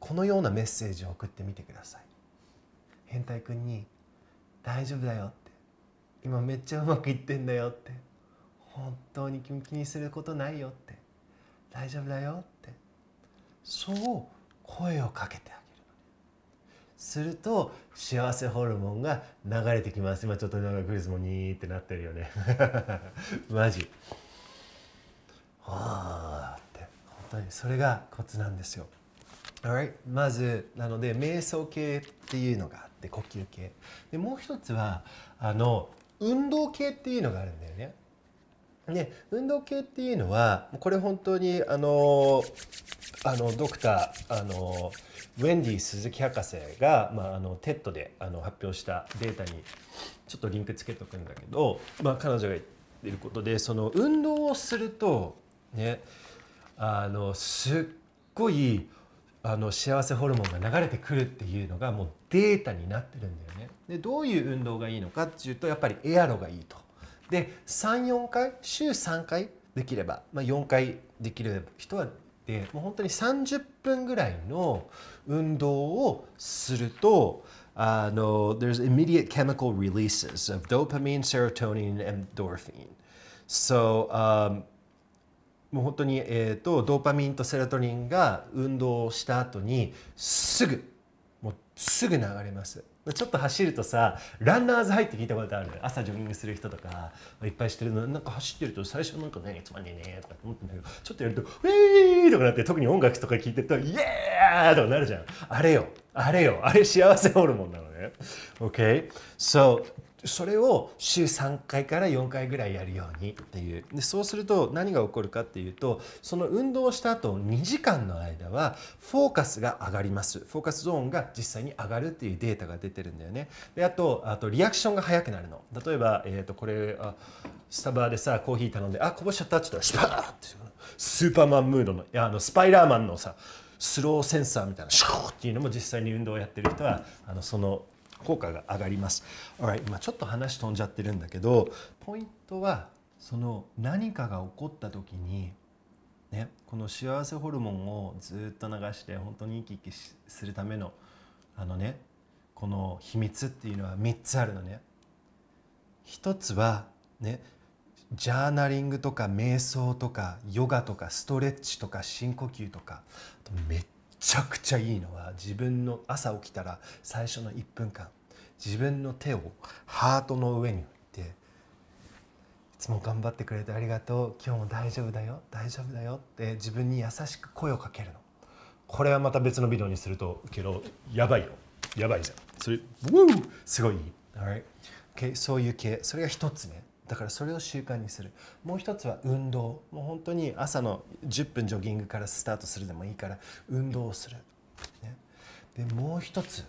このようなメッセージを送ってみてください。変態くんに「大丈夫だよ」って「今めっちゃうまくいってんだよ」って「本当に気にすることないよ」って「大丈夫だよ」って。そう声をかけてあげるすると幸せホルモンが流れてきます。今ちょっとなんかクリスもニーってなってるよね。マジ。はあって。本当にそれがコツなんですよ。Alright まずなので瞑想系っていうのがあって呼吸系。でもう一つはあの運動系っていうのがあるんだよね。で運動系っていうのはこれ本当にあのあのドクターあのウェンディ鈴木博士が、まあ、あの TED であの発表したデータにちょっとリンクつけとくんだけど、まあ、彼女が言ってることでその運動をするとねあのすっごいあの幸せホルモンが流れてくるっていうのがもうデータになってるんだよね。でどういう運動がいいのかっていうとやっぱりエアロがいいと。で34回週3回できれば、まあ、4回できる人はでもう本当に30分ぐらいの運動をするとあの there's immediate chemical releases of dopamine, serotonin, and endorphin. So、um, もう本当に、えーと、ドーパミンとセロトニンが運動した後にすぐもうすぐ流れますちょっと走るとさランナーズ入って聞いたことある。朝ジョギングする人とかいっぱいしてるの。なんか走ってると最初なんかねつまんねえねとか思ってんだけどちょっとやるとウィーとかなって特に音楽とか聞いてるとイエーとかなるじゃん。あれよ。あれよ。あれ幸せホルモンなのね。OK so それを週3回から4回ぐらいやるようにっていう。でそうすると何が起こるかっていうとその運動をした後2時間の間はフォーカスが上がります。フォーカスゾーンが実際に上がるっていうデータが出てるんだよね。であとあとリアクションが速くなるの。例えば、えー、とこれあスタバでさコーヒー頼んであこぼしちゃったって言ったらシュパーってスーパーマンムードのいやあのスパイダーマンのさスローセンサーみたいなシューっていうのも実際に運動をやってる人はあのその効果が上がります。Alright 今ちょっと話飛んじゃってるんだけどポイントはその何かが起こった時にね、この幸せホルモンをずっと流して本当に生き生きするためのあのねこの秘密っていうのは3つあるのね。一つはねジャーナリングとか瞑想とかヨガとかストレッチとか深呼吸とかめっちゃくちゃいいのは自分の朝起きたら最初の1分間自分の手をハートの上に置いていつも頑張ってくれてありがとう今日も大丈夫だよ大丈夫だよって自分に優しく声をかけるの。これはまた別のビデオにするとけどやばいよ。やばいじゃん。それウー！すごい。いい、right? okay, そういう系。それが一つね。だからそれを習慣にする。もう一つは運動。もう本当に朝の10分ジョギングからスタートするでもいいから運動をする、ね、でもう一つ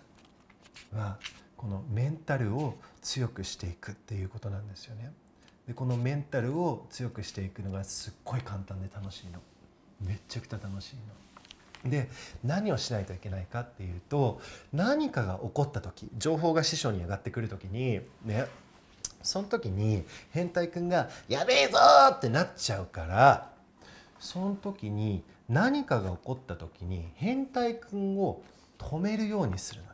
はこのメンタルを強くしていくっていうことなんですよね。でこのメンタルを強くしていくのがすっごい簡単で楽しいの。めっちゃくちゃ楽しいの。で何をしないといけないかっていうと何かが起こった時情報が師匠に上がってくる時にねその時に変態君が「やべえぞ!」ってなっちゃうからその時に何かが起こった時に変態君を止めるようにするのね。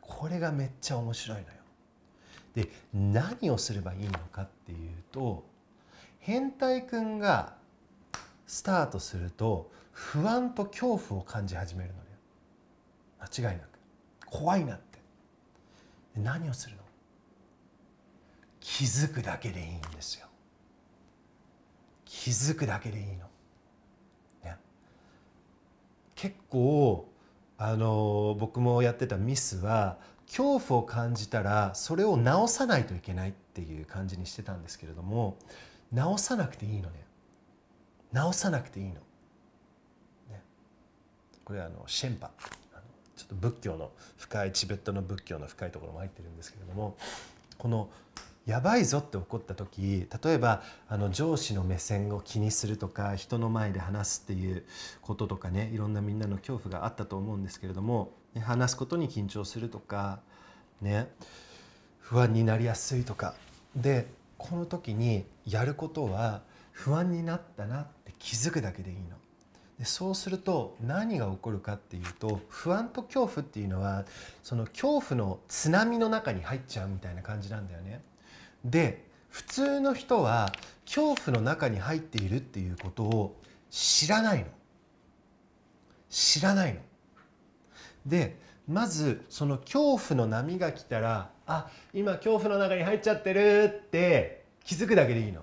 これがめっちゃ面白いのよ。で何をすればいいのかっていうと変態君がスタートすると不安と恐怖を感じ始めるのね間違いなく怖いなって何をするの？気づくだけでいいんですよ。気づくだけでいいの、ね、結構あの僕もやってたミスは恐怖を感じたらそれを直さないといけないっていう感じにしてたんですけれども直さなくていいのね。直さなくていいの、ね、これはあのシェンパ。ちょっと仏教の深いチベットの仏教の深いところも入ってるんですけれどもこのやばいぞって起こった時例えばあの上司の目線を気にするとか人の前で話すっていうこととかねいろんなみんなの恐怖があったと思うんですけれども、ね、話すことに緊張するとかね不安になりやすいとかでこの時にやることは不安になったなって気づくだけでいいの。でそうすると何が起こるかっていうと不安と恐怖っていうのはその恐怖の津波の中に入っちゃうみたいな感じなんだよね。で普通の人は恐怖の中に入っているっていうことを知らないの知らないのでまずその恐怖の波が来たらあ今恐怖の中に入っちゃってるって気づくだけでいいの。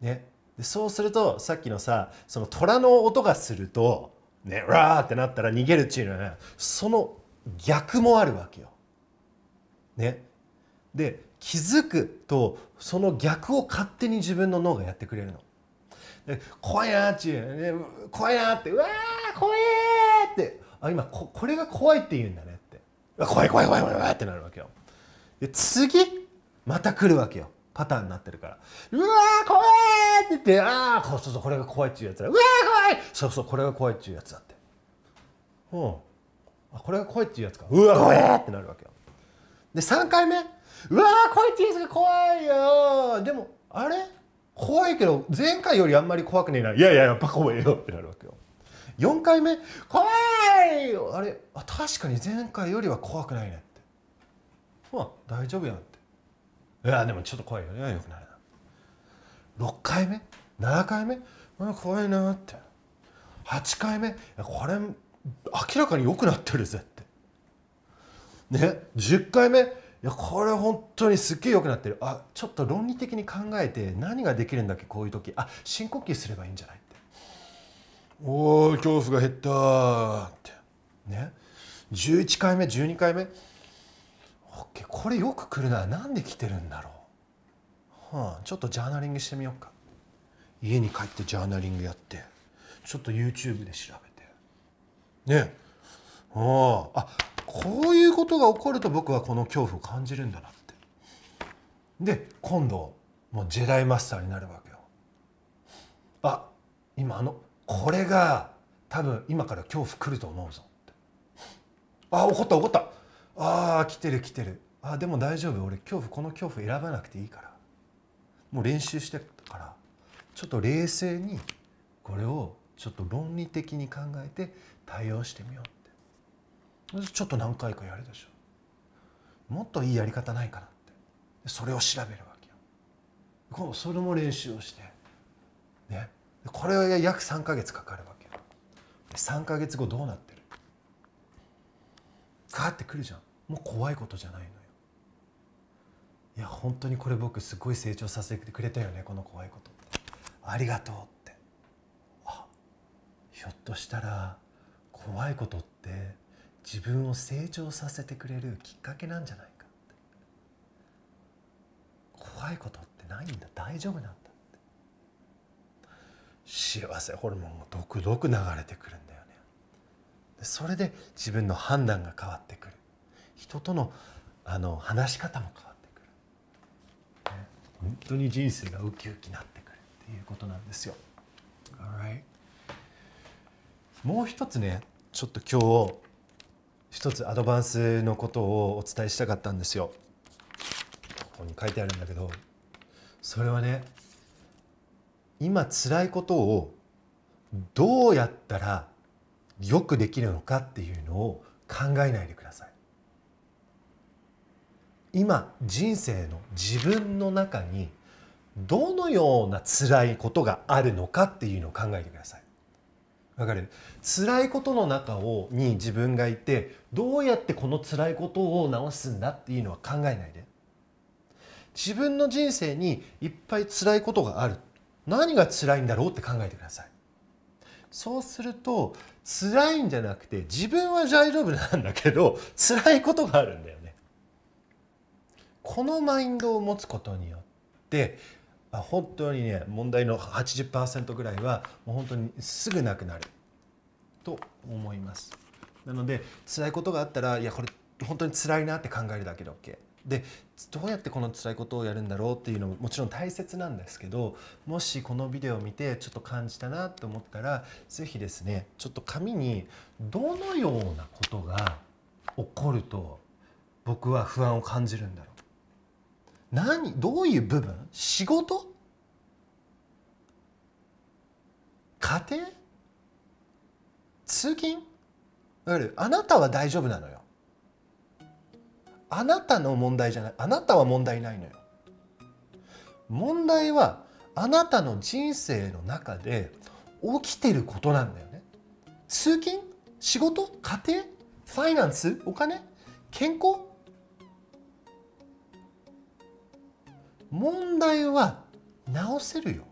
ね、でそうするとさっきのさその虎の音がするとねわーってなったら逃げるっていうのは、ね、その逆もあるわけよ。ね、で気づくとその逆を勝手に自分の脳がやってくれるの。怖いなっていう、ね、怖いなって。うわー怖いって。あ今ここれが怖いって言うんだねって。怖い怖い怖い怖い怖いってなるわけよ。で次また来るわけよ。パターンになってるから「うわー怖い!」って言って「ああそうそうこれが怖いっていうやつだ。うわー怖い!」そうそうこれが怖いっていうやつだって。うん。あこれが怖いっていうやつか。うわ怖いってなるわけよ。で3回目うわー怖いって言うやつが怖いよでもあれ？怖いけど前回よりあんまり怖くねえな。いやいややっぱ怖いよってなるわけよ。4回目？怖いあれ？あ確かに前回よりは怖くないねって。まあ大丈夫やんって。いやでもちょっと怖いよ。ねよくないな。6回目？7回目？あ怖いなって。8回目？これ明らかに良くなってるぜって。ね？10回目？いやこれ本当にすっげえ良くなってる。あちょっと論理的に考えて何ができるんだっけこういう時。あ深呼吸すればいいんじゃないって。おお恐怖が減ったって。ね。11回目12回目。これよく来るな。なんで来てるんだろう、はあ、ちょっとジャーナリングしてみようか。家に帰ってジャーナリングやって。ちょっと YouTube で調べて。ね。あ。あこういうことが起こると僕はこの恐怖を感じるんだなって。で今度もうジェダイマスターになるわけよ。あ今あのこれが多分今から恐怖来ると思うぞって。あ起こった起こった。ああ来てる来てる。あでも大丈夫。俺恐怖この恐怖選ばなくていいから。もう練習してたから。ちょっと冷静にこれをちょっと論理的に考えて対応してみよう。ちょっと何回かやるでしょ。もっといいやり方ないかなって。それを調べるわけよ。今度それも練習をして。ね。これは約3か月かかるわけよ。3か月後どうなってる？かってくるじゃん。もう怖いことじゃないのよ。いや本当にこれ僕すごい成長させてくれたよねこの怖いこと。ありがとうって。あひょっとしたら怖いことって自分を成長させてくれるきっかけなんじゃないか怖いことってないんだ。大丈夫なんだって。幸せホルモンが独々流れてくる。んだよねそれで自分の判断が変わってくる人とのあの話し方も変わってくる、ね、本当に人生がウキウキになってくるっていうことなんですよ。right? もう一つねちょっと今日一つアドバンスのことをお伝えしたかったんですよ。ここに書いてあるんだけどそれはね今辛いことをどうやったらよくできるのかっていうのを考えないでください。今人生の自分の中にどのような辛いことがあるのかっていうのを考えてください。わかる？辛いことの中をに自分がいてどうやってこの辛いことを直すんだっていうのは考えないで。自分の人生にいっぱい辛いことがある。何が辛いんだろうって考えてください。そうすると辛いんじゃなくて自分は大丈夫なんだけど辛いことがあるんだよね。このマインドを持つことによって本当にね問題の80%ぐらいはもう本当にすぐなくなる。と思います。なので辛いことがあったらいやこれ本当に辛いなって考えるだけで OK でどうやってこの辛いことをやるんだろうっていうのももちろん大切なんですけどもしこのビデオを見てちょっと感じたなと思ったら是非ですねちょっと紙にどのようなことが起こると僕は不安を感じるんだろう。何どういう部分？仕事？家庭？通勤？あなたは大丈夫なのよ。あなたの問題じゃない。あなたは問題ないのよ。問題はあなたの人生の中で起きてることなんだよね。通勤？仕事？家庭？ファイナンス？お金？健康？問題は直せるよ。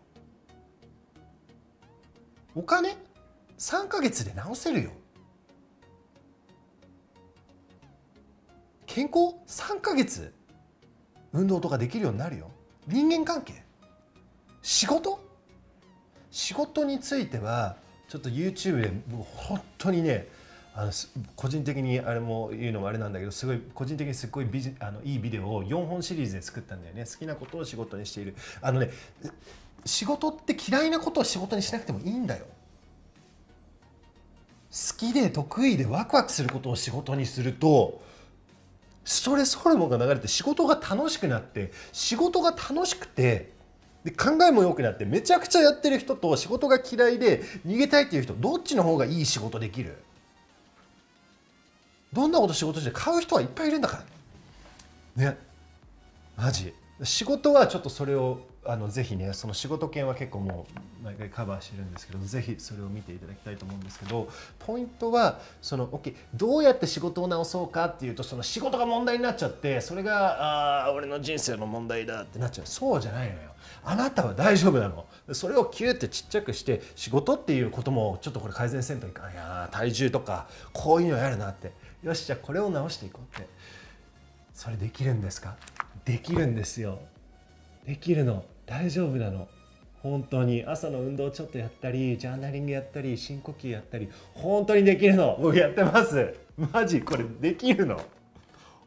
お金？3ヶ月で直せるよ。健康？3ヶ月。運動とかできるようになるよ。人間関係？仕事？仕事についてはちょっと YouTube でもう本当にねあの個人的にあれも言うのもあれなんだけどすごい個人的にすっごいビジあのいいビデオを4本シリーズで作ったんだよね。好きなことを仕事にしている。あのね仕事って嫌いなことを仕事にしなくてもいいんだよ。好きで得意でワクワクすることを仕事にするとストレスホルモンが流れて仕事が楽しくなって仕事が楽しくてで考えも良くなってめちゃくちゃやってる人と仕事が嫌いで逃げたいっていう人どっちの方がいい仕事できる？どんなこと仕事して買う人はいっぱいいるんだから。ね。マジ。仕事はちょっとそれをあのぜひねその仕事系は結構もう毎回カバーしてるんですけどぜひそれを見ていただきたいと思うんですけどポイントはその OK どうやって仕事を直そうかっていうとその仕事が問題になっちゃってそれがああ俺の人生の問題だってなっちゃう。そうじゃないのよ。あなたは大丈夫なの。それをキューってちっちゃくして仕事っていうこともちょっとこれ改善せんといかん。や体重とかこういうのやるなって。よしじゃあこれを直していこうって。それできるんですか？できるんですよ。できるの。大丈夫なの。本当に。朝の運動ちょっとやったりジャーナリングやったり深呼吸やったり。本当にできるの。僕やってます。マジこれできるの。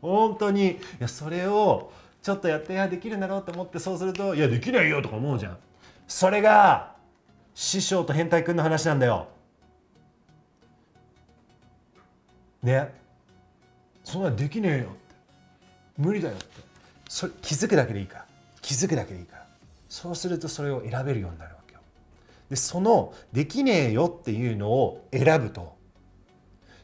本当に。いやそれをちょっとやってやできるんだろうと思ってそうするといやできないよとか思うじゃん。それが師匠と変態君の話なんだよ。ね？そんなできねえよって。無理だよって。それ気づくだけでいいから。気づくだけでいいから。そうするとそれを選べるようになるわけよ。でそのできねえよっていうのを選ぶと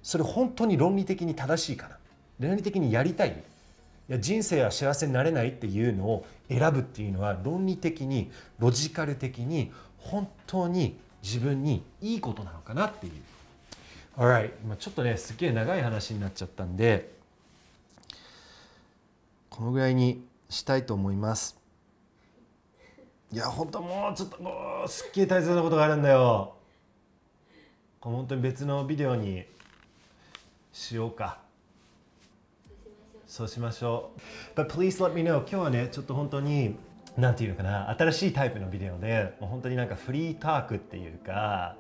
それ本当に論理的に正しいかな。論理的にやりたい。いや人生は幸せになれないっていうのを選ぶっていうのは論理的にロジカル的に本当に自分にいいことなのかなっていう。Alright ちょっとねすっげえ長い話になっちゃったんでこのぐらいにしたいと思います。いや本当もうちょっともうすっげえ大切なことがあるんだよ。本当に別のビデオにしようか。そうしましょう。But please let me know 今日はねちょっと本当になんていうのかな新しいタイプのビデオでもう本当になんかフリートークっていうか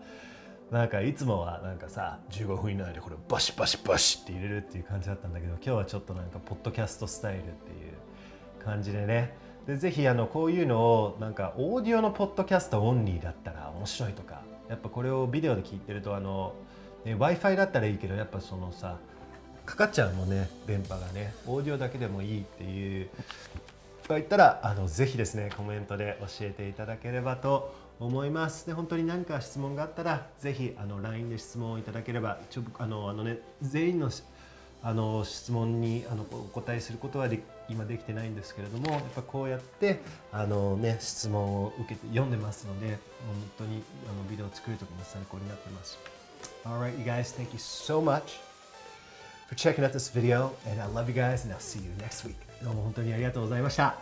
なんかいつもはなんかさ15分以内でこれバシバシバシって入れるっていう感じだったんだけど今日はちょっとなんかポッドキャストスタイルっていう感じでねでぜひあのこういうのをなんかオーディオのポッドキャストオンリーだったら面白いとかやっぱこれをビデオで聞いてるとあの、ね、w i f i だったらいいけどやっぱそのさかかっちゃうもんね電波がねオーディオだけでもいいっていうと言ったらあのぜひですねコメントで教えていただければと思います。思いますで本当に何か質問があったらぜひあの LINE で質問をいただければ一応あのあの、ね、全員のあの質問にあのお答えすることはで今できてないんですけれどもやっぱこうやってあの、ね、質問を受けて読んでますので本当にあのビデオを作るときも参考になってます。Alright, you guys, thank you so much for checking out this video and I love you guys and I'll see you next week. どうも本当にありがとうございました。